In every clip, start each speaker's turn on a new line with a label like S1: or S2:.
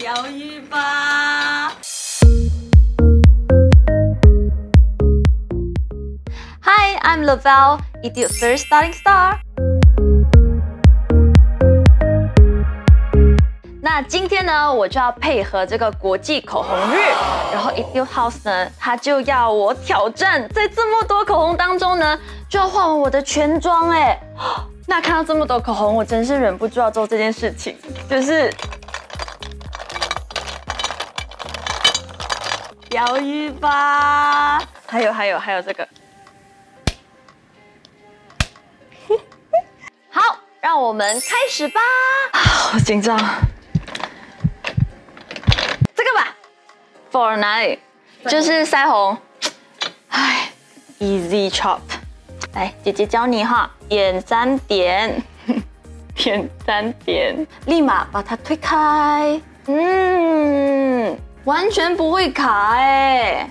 S1: 钓鱼吧。Hi, I'm Lavelle, Idiot First Starting Star. 那今天呢，我就要配合这个国际口红日，然后 Idiot House 呢，他就要我挑战，在这么多口红当中呢，就要画完我的全妆哎。那看到这么多口红，我真是忍不住要做这件事情，就是疗愈吧。还有还有还有这个，好，让我们开始吧。好紧张，这个吧，for 哪里？就是腮红。唉，easy chop。来，姐姐教你哈，点三点，点三点，立马把它推开。嗯，完全不会卡哎。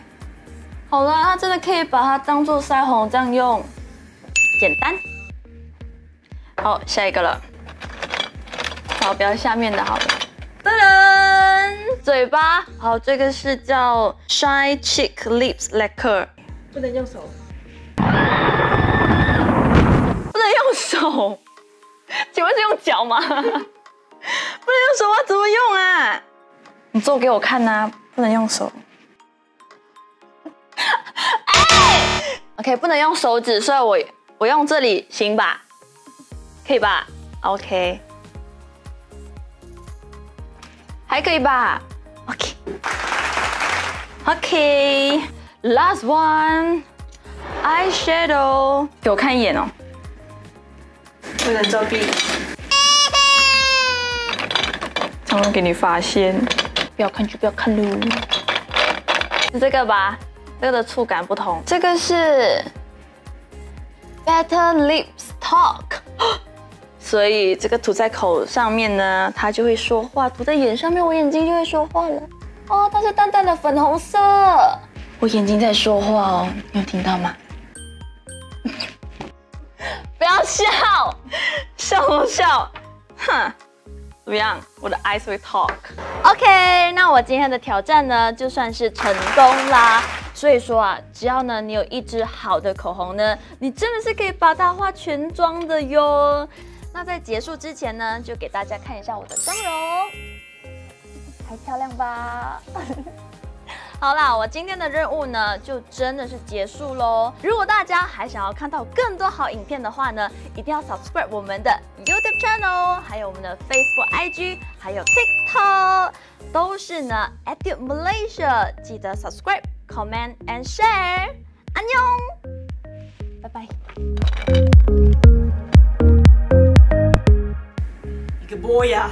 S1: 好了，它真的可以把它当做腮红这样用，简单。好，下一个了。好，不要下面的，好了。噔噔，嘴巴。好，这个是叫 Shine Cheek Lips Lacquer，
S2: 不能用手。
S1: 不能用手？请问是用脚吗？不能用手啊？怎么用啊？你做给我看呐！不能用手。哎，OK，不能用手指，所以我我用这里行吧？可以吧？OK，还可以吧？OK，OK，Last one，Eyeshadow，给我看一眼哦。
S2: 不能作弊，
S1: 常常给你发现，不要看就不要看喽。是这个吧？这个的触感不同。这个是 Better Lips Talk，所以这个涂在口上面呢，它就会说话；涂在眼上面，我眼睛就会说话了。哦，它是淡淡的粉红色，我眼睛在说话哦，你有听到吗？不要笑，笑什么笑？哼，怎么样？我的 eyes will talk。OK，那我今天的挑战呢，就算是成功啦。所以说啊，只要呢你有一支好的口红呢，你真的是可以把它画全妆的哟。那在结束之前呢，就给大家看一下我的妆容，还漂亮吧？好啦，我今天的任务呢，就真的是结束喽。如果大家还想要看到更多好影片的话呢，一定要 subscribe 我们的 YouTube channel，还有我们的 Facebook、IG，还有 TikTok，都是呢 Edu Malaysia。记得 subscribe、comment and share。安妞，拜拜。
S2: 一个波呀！